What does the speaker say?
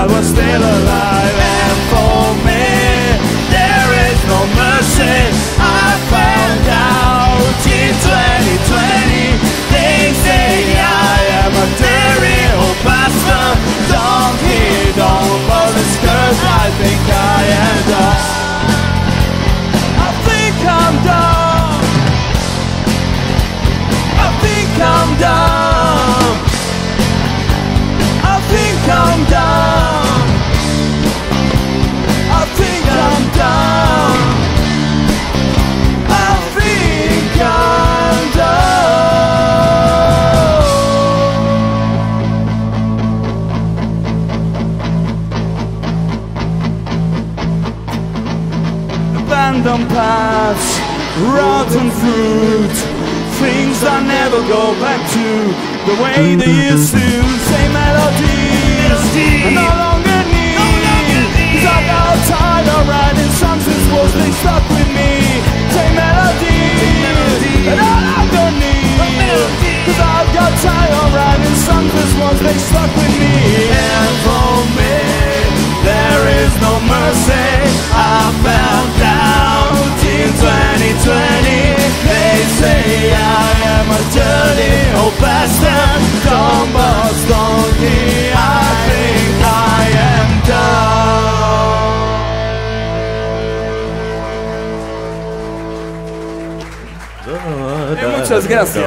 I was still alive. random paths, rotten fruit. Things I never go back to, the way they used to. Same melodies, I no longer need. No longer need. Cause I got tired of writing songs, this was they stuck with me. Same melodies, I no longer need. Cause I got tired of writing songs, this was they stuck É muitas graças.